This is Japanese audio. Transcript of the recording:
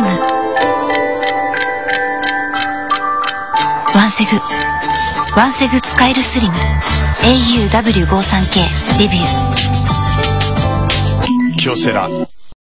ームワンセグ。ワンセグ使えるスリム。auW53K デビュー。京セラ。